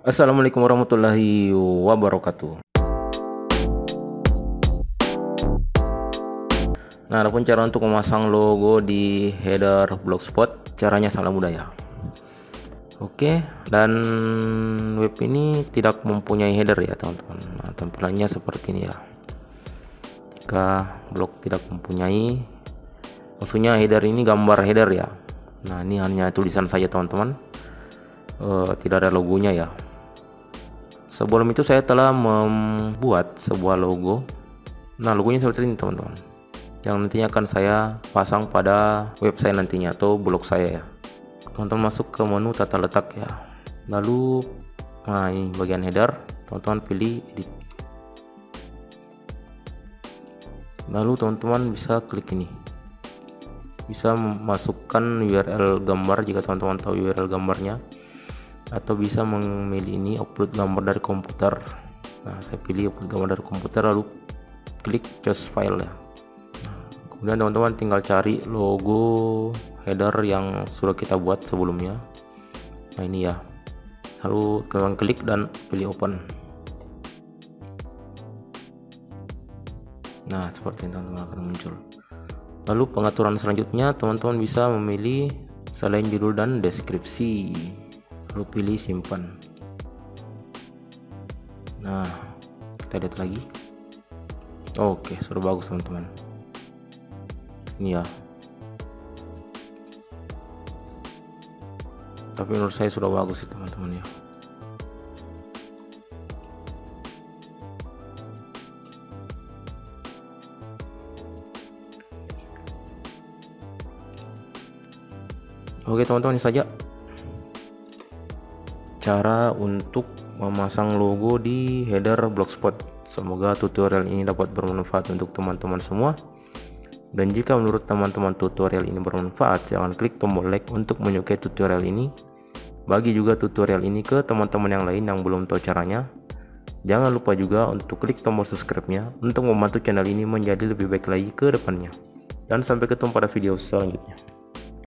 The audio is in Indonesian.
Assalamualaikum warahmatullahi wabarakatuh. Nah adapun cara untuk memasang logo di header blogspot caranya sangat mudah ya. Oke dan web ini tidak mempunyai header ya teman-teman. Nah, tampilannya seperti ini ya. Jika blog tidak mempunyai maksudnya header ini gambar header ya. Nah ini hanya tulisan saja teman-teman. Uh, tidak ada logonya ya sebelum itu saya telah membuat sebuah logo. Nah logonya seperti ini teman-teman. Yang nantinya akan saya pasang pada website nantinya atau blog saya ya. Teman-teman masuk ke menu tata letak ya. Lalu nah ini bagian header. Teman-teman pilih edit. Lalu teman-teman bisa klik ini. Bisa memasukkan URL gambar jika teman-teman tahu URL gambarnya atau bisa memilih ini upload gambar dari komputer. Nah saya pilih upload gambar dari komputer lalu klik choose file ya. Kemudian teman-teman tinggal cari logo header yang sudah kita buat sebelumnya. Nah ini ya. Lalu teman klik dan pilih open. Nah seperti ini teman-teman akan muncul. Lalu pengaturan selanjutnya teman-teman bisa memilih selain judul dan deskripsi lalu pilih simpan. Nah kita lihat lagi. Oke sudah bagus teman-teman. Ini ya. Tapi menurut saya sudah bagus sih teman-teman ya. Oke teman-teman ini saja cara untuk memasang logo di header blogspot. Semoga tutorial ini dapat bermanfaat untuk teman-teman semua. Dan jika menurut teman-teman tutorial ini bermanfaat jangan klik tombol like untuk menyukai tutorial ini. Bagi juga tutorial ini ke teman-teman yang lain yang belum tahu caranya. Jangan lupa juga untuk klik tombol subscribe nya untuk membantu channel ini menjadi lebih baik lagi ke depannya. Dan sampai ketemu pada video selanjutnya